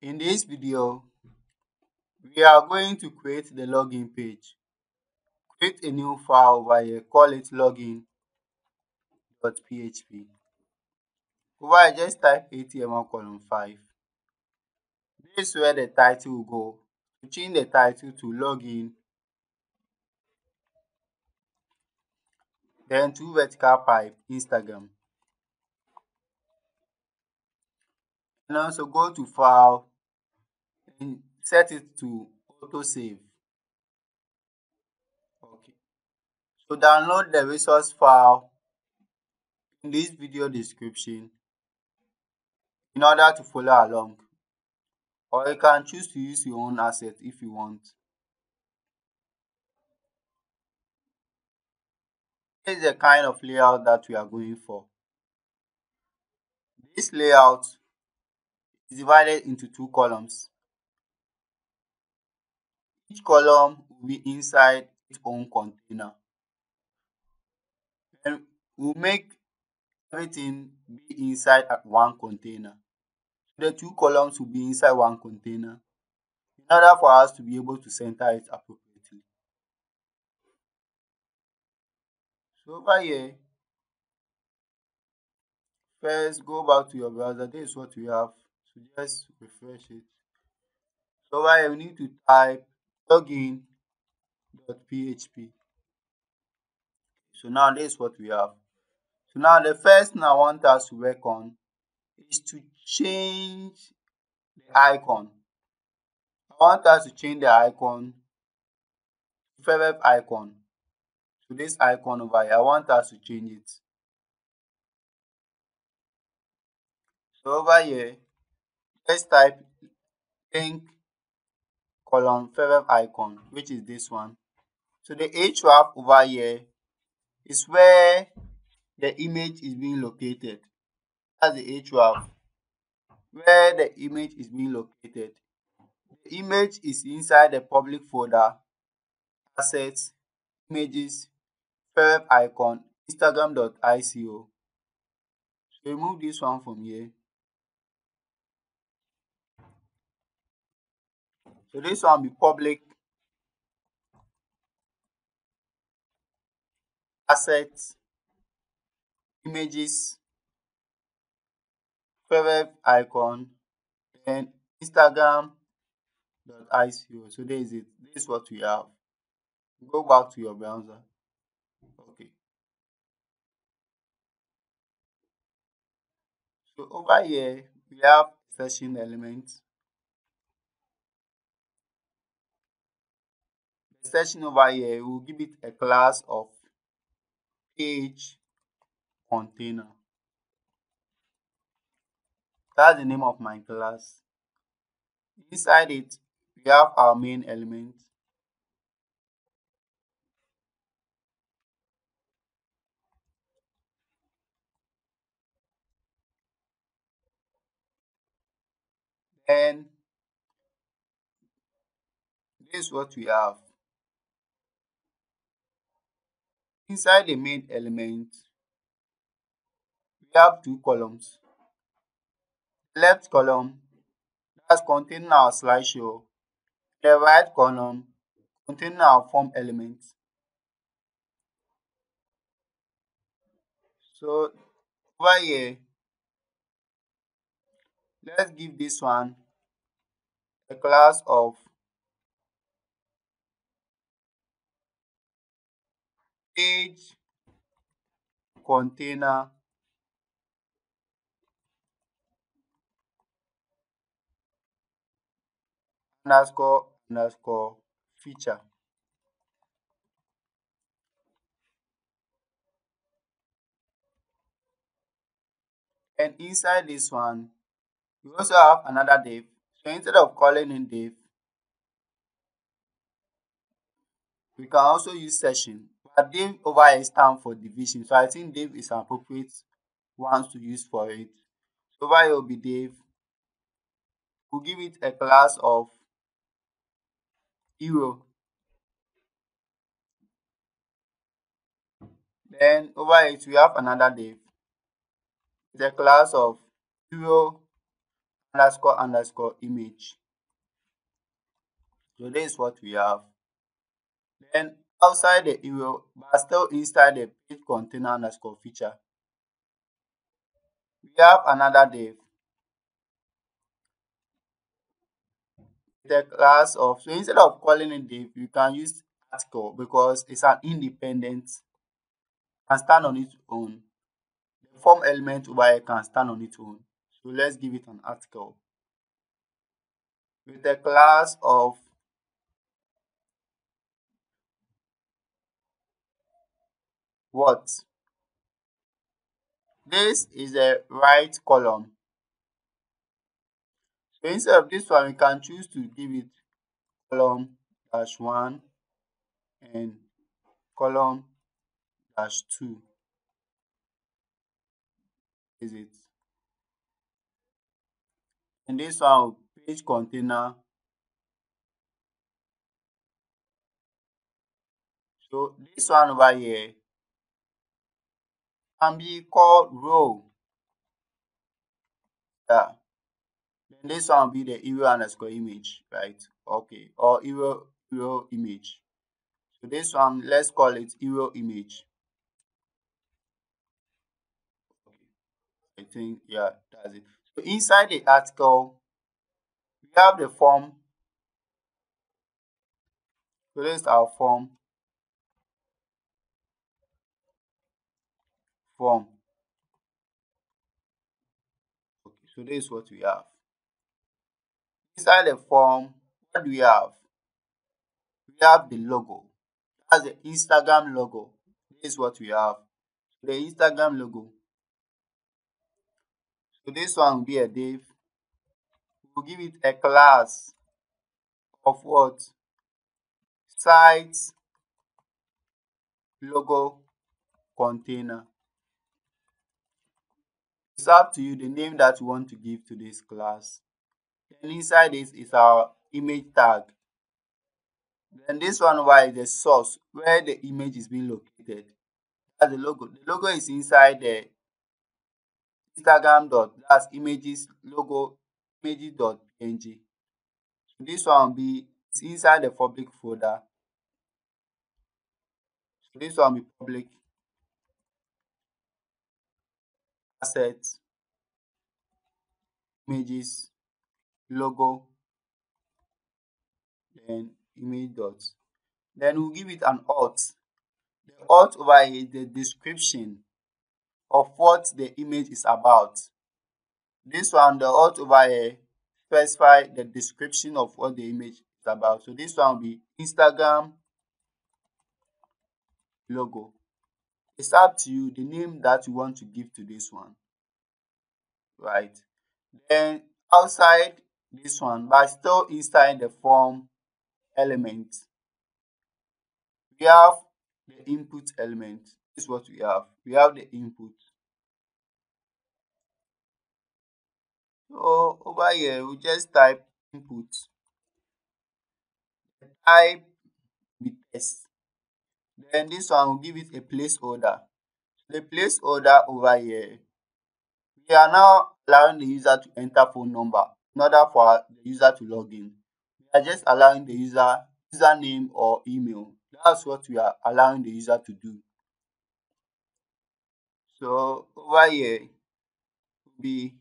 In this video, we are going to create the login page. Create a new file over here, call it login.php. Over here, just type HTML colon 5. This is where the title will go. To change the title to login, then two vertical pipe, Instagram. And also go to file and set it to auto save. Okay. So download the resource file in this video description in order to follow along. Or you can choose to use your own asset if you want. Is the kind of layout that we are going for. This layout is divided into two columns. Each column will be inside its own container. And we'll make everything be inside one container. The two columns will be inside one container in order for us to be able to center it appropriately. So over here, first go back to your browser. This is what we have so just refresh it. So we need to type login.php so now this is what we have. So now the first thing i want us to work on is to change the icon. I want us to change the icon favorite icon. So this icon over here i want us to change it. So over here let's type link colon favorite icon which is this one. So the href over here is where the image is being located. That's the href where the image is being located. The image is inside the public folder assets images favorite icon instagram.ico so remove this one from here So this one be public assets, images, favorite icon, then Instagram.ico. So there is it. This is what we have. Go back to your browser. Okay. So over here we have section elements. Section over here, we'll give it a class of page container. That's the name of my class. Inside it, we have our main element. Then this is what we have. Inside the main element, we have two columns. Left column that's containing our slideshow. The right column containing our form element. So over here, let's give this one a class of page container underscore underscore feature. And inside this one, we also have another div. So instead of calling in div, we can also use section div over here stand for division so i think div is an appropriate one to use for it so over here will be div we'll give it a class of hero then over it we have another div the class of hero underscore underscore image. So this is what we have. Then outside the email, but still inside the page container underscore feature, we have another div. The class of so instead of calling it div, you can use article because it's an independent can stand on its own. The form element over here can stand on its own. So let's give it an article with a class of what? This is the right column. So instead of this one, we can choose to give it column dash one and column dash two. Is it? And this one page container. So this one over here called row. Yeah. Then this one will be the hero underscore image, right? Okay, or hero hero image. So this one, let's call it hero image. I think yeah, that's it. So inside the article, we have the form. So this is our form. Form. Okay, so this is what we have. Inside the form, what do we have? We have the logo. That's the Instagram logo. This is what we have. The Instagram logo. So this one will be a div. We'll give it a class of what? Site logo container. It's up to you the name that you want to give to this class. Then inside this is our image tag. Then this one is the source where the image is being located. That's the logo. The logo is inside the Instagram dot that's images logo images dot png. This one will be inside the public folder. So this one will be public assets images logo then image dot. Then we'll give it an alt the alt over here is the description of what the image is about. This one the alt over here specify the description of what the image is about. So this one will be instagram logo it's up to you the name that you want to give to this one right? Then outside this one but still inside the form element we have the input element. This is what we have. We have the input. So over here we just type input. Type the text then this one will give it a placeholder the placeholder over here we are now allowing the user to enter phone number in order for the user to log in. We are just allowing the user username or email. That's what we are allowing the user to do. So over here will be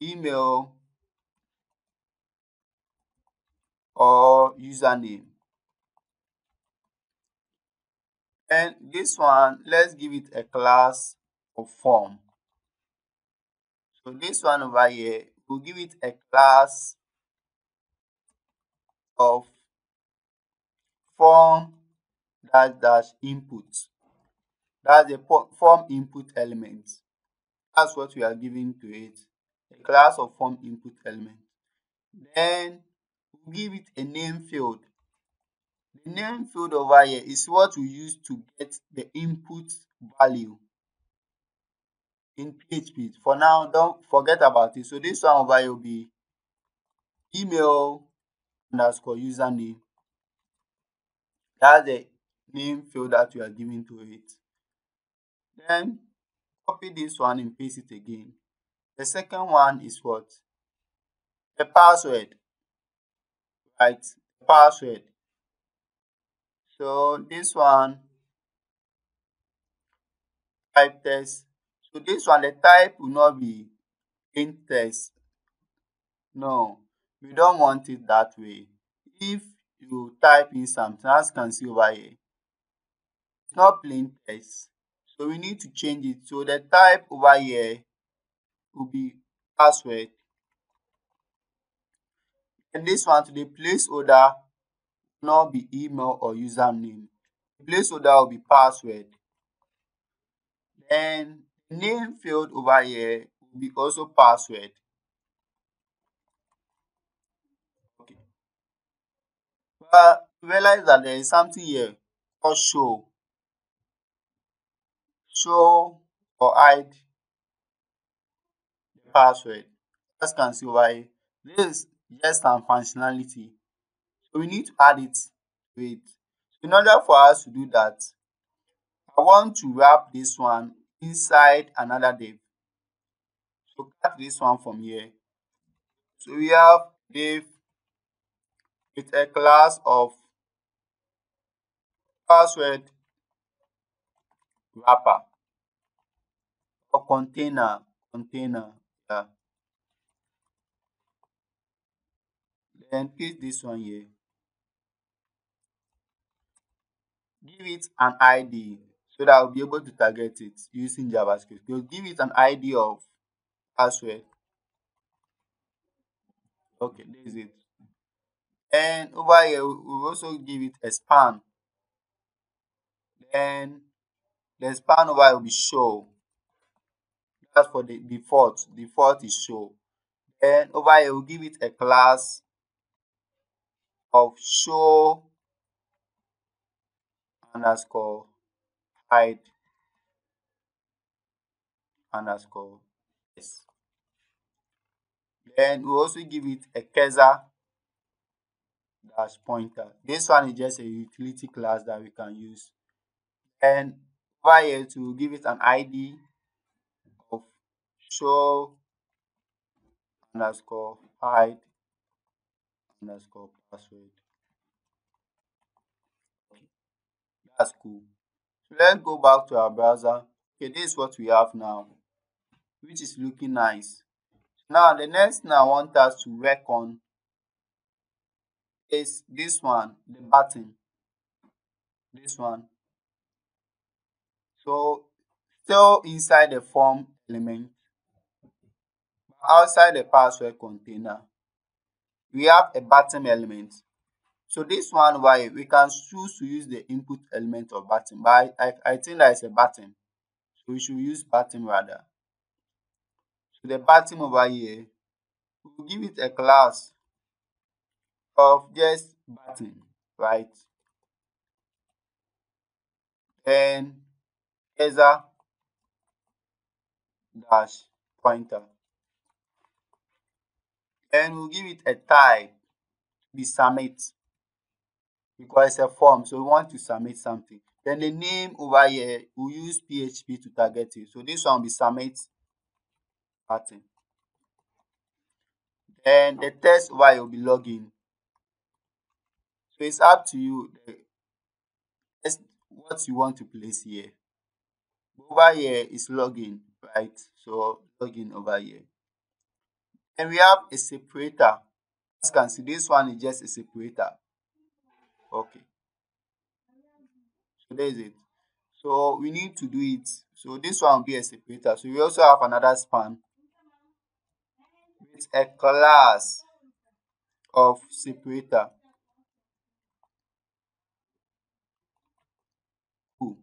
email or username. And this one, let's give it a class of form. So this one over here, we'll give it a class of form dash dash input. That's the form input element. That's what we are giving to it. A class of form input element. Then we'll give it a name field. Name field over here is what we use to get the input value in PHP. For now, don't forget about it. So this one over here will be email underscore username. That's the name field that you are giving to it. Then copy this one and paste it again. The second one is what? the password right password so this one type text so this one the type will not be plain text no we don't want it that way. If you type in something as you can see over here it's not plain text. So we need to change it. So the type over here will be password. And this one to the placeholder not be email or username. The placeholder will be password. Then name field over here will be also password. Okay. But realize that there is something here called show. Show or hide the password. As you can see over here this is just some functionality we need to add it. It in order for us to do that i want to wrap this one inside another div so cut this one from here. So we have div with a class of password wrapper or container container yeah. Then paste this one here give it an id so that i'll be able to target it using javascript. So give it an id of password. Okay this is it. And over here we also give it a span. Then the span over will be show. That's for the default. Default is show. Then over here we'll give it a class of show underscore hide underscore yes. Then we also give it a cursor dash pointer. This one is just a utility class that we can use. And here to give it an id of show underscore hide underscore password okay that's so let's go back to our browser. Okay this is what we have now which is looking nice. Now the next thing i want us to work on is this one the button. This one. So still inside the form element outside the password container we have a button element so this one why? We can choose to use the input element of button but I, I, I think that is a button. So we should use button rather. So the button over here we'll give it a class of just button right? Then cursor dash pointer. And we'll give it a type be submit it's a form so we want to submit something. Then the name over here we'll use php to target it so this one will be submit button then the over here will be login. So it's up to you the, what you want to place here. Over here is login right? So login over here. And we have a separator. As you can see this one is just a separator okay. So there is it. So we need to do it. So this one will be a separator. So we also have another span. With a class of separator. Cool.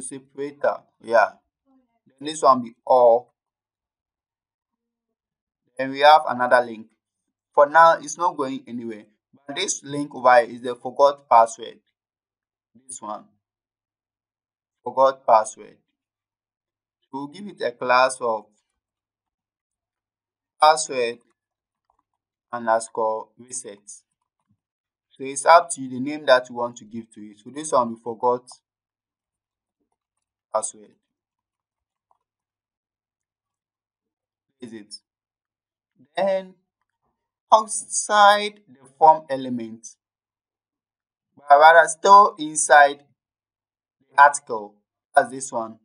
Separator. Yeah. Then this one be all. Then we have another link. For now it's not going anywhere this link here is the forgot password. This one. Forgot password. We'll give it a class of password underscore reset. So it's up to you the name that you want to give to it. So this one we forgot password. Is it. Then outside the form element, but rather still inside the article. as this one.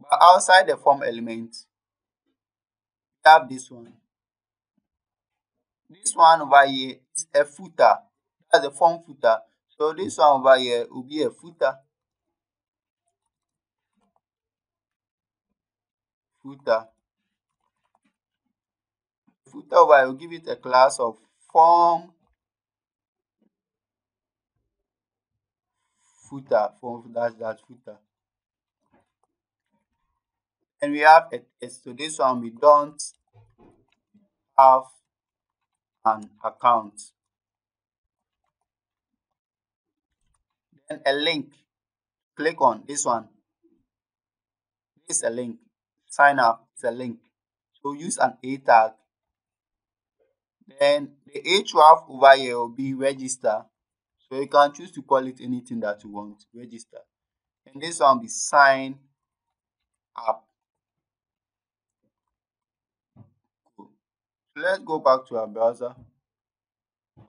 But outside the form element, we have this one. This one over here is a footer. That's a form footer. So this one over here will be a footer. Footer. Over here will give it a class of form footer form dash dash footer. And we have a test. So this one we don't have an account. Then a link. Click on this one. This is a link. Sign up. It's a link. So use an A tag. Then the href over here will be register. So you can choose to call it anything that you want. Register. And this one will be sign up. let's go back to our browser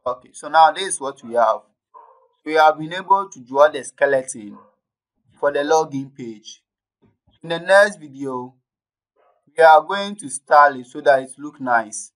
okay so now this is what we have we have been able to draw the skeleton for the login page in the next video we are going to style it so that it look nice